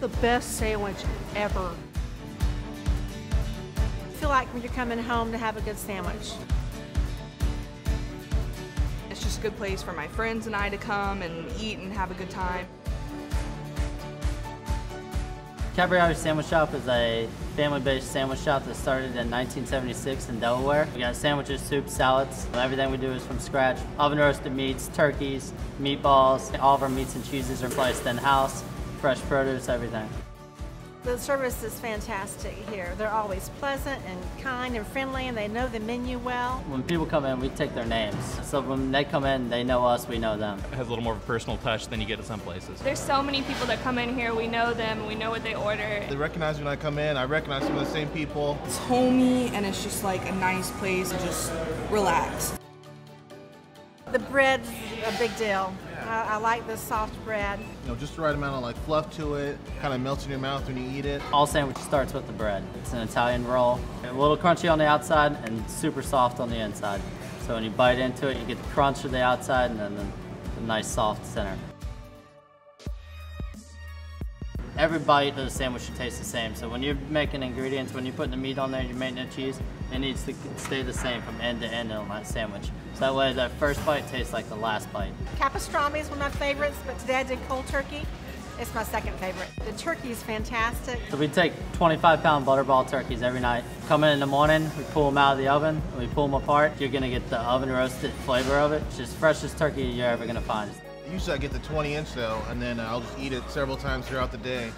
The best sandwich ever. I feel like when you're coming home to have a good sandwich. It's just a good place for my friends and I to come and eat and have a good time. Capriotti Sandwich Shop is a family-based sandwich shop that started in 1976 in Delaware. We got sandwiches, soups, salads. Everything we do is from scratch. Oven roasted meats, turkeys, meatballs. All of our meats and cheeses are sliced in-house. Fresh produce, everything. The service is fantastic here. They're always pleasant and kind and friendly, and they know the menu well. When people come in, we take their names. So when they come in, they know us, we know them. It has a little more of a personal touch than you get at some places. There's so many people that come in here. We know them. We know what they order. They recognize me when I come in. I recognize some of the same people. It's homey and it's just like a nice place to just relax. The bread's a big deal. I, I like the soft bread. You know, just the right amount of like fluff to it. Kind of melts in your mouth when you eat it. All sandwich starts with the bread. It's an Italian roll. A little crunchy on the outside and super soft on the inside. So when you bite into it, you get the crunch of the outside and then the, the nice soft center. Every bite of the sandwich should taste the same. So when you're making ingredients, when you're putting the meat on there, you're making the cheese, it needs to stay the same from end to end on that sandwich. So that way that first bite tastes like the last bite. Capastrami is one of my favorites, but today I did cold turkey. It's my second favorite. The turkey is fantastic. So we take 25 pound butterball turkeys every night. Come in in the morning, we pull them out of the oven, we pull them apart. You're gonna get the oven roasted flavor of it. It's just freshest turkey you're ever gonna find. Usually I get the 20 inch though, and then I'll just eat it several times throughout the day.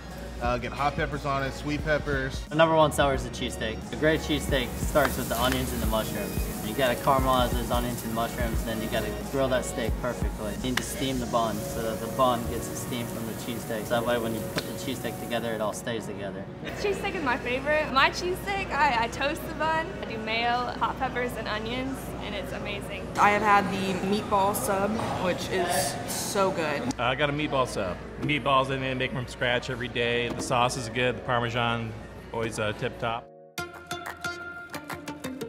Uh, get hot peppers on it, sweet peppers. The number one seller is the cheesesteak. A great cheesesteak starts with the onions and the mushrooms. You gotta caramelize those onions and mushrooms, then you gotta grill that steak perfectly. You need to steam the bun so that the bun gets the steam from the cheesesteak. So that way when you put the cheesesteak together, it all stays together. Cheesesteak is my favorite. My cheesesteak, I, I toast the bun, I do mayo, hot peppers, and onions, and it's amazing. I have had the meatball sub, which is so good. I got a meatball sub. Meatballs in it, make them from scratch every day. The sauce is good. The Parmesan, always uh, tip top.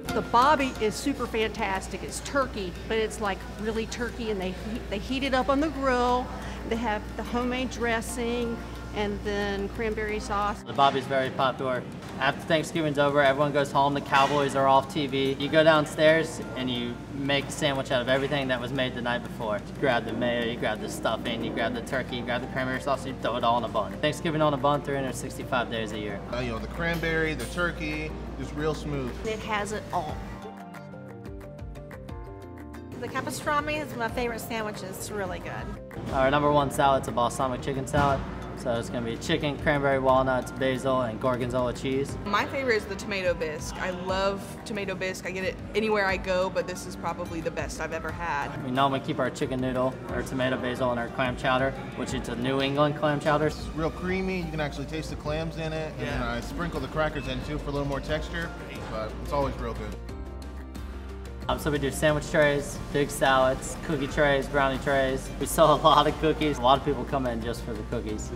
The Bobbie is super fantastic. It's turkey, but it's like really turkey, and they they heat it up on the grill. They have the homemade dressing, and then cranberry sauce. The Bobbie's very popular. After Thanksgiving's over, everyone goes home, the Cowboys are off TV. You go downstairs and you make a sandwich out of everything that was made the night before. You grab the mayo, you grab the stuffing, you grab the turkey, you grab the cranberry sauce, you throw it all in a bun. Thanksgiving on a bun 365 days a year. Uh, you know, the cranberry, the turkey, just real smooth. It has it all. The capastrami is my favorite sandwich. It's really good. Our number one salad's a balsamic chicken salad. So it's gonna be chicken, cranberry walnuts, basil, and gorgonzola cheese. My favorite is the tomato bisque. I love tomato bisque. I get it anywhere I go, but this is probably the best I've ever had. We normally keep our chicken noodle, our tomato basil, and our clam chowder, which is a New England clam chowder. It's real creamy. You can actually taste the clams in it. Yeah. And I sprinkle the crackers in too for a little more texture. But it's always real good. Um, so we do sandwich trays, big salads, cookie trays, brownie trays. We sell a lot of cookies. A lot of people come in just for the cookies.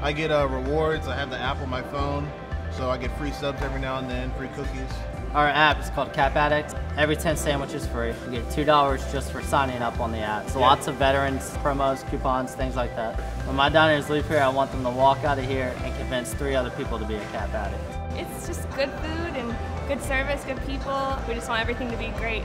I get uh, rewards. I have the app on my phone, so I get free subs every now and then, free cookies. Our app is called Cap Addict. Every 10 sandwiches free. You get $2 just for signing up on the app. So lots of veterans, promos, coupons, things like that. When my diners leave here, I want them to walk out of here and convince three other people to be a Cap Addict. It's just good food and good service, good people. We just want everything to be great.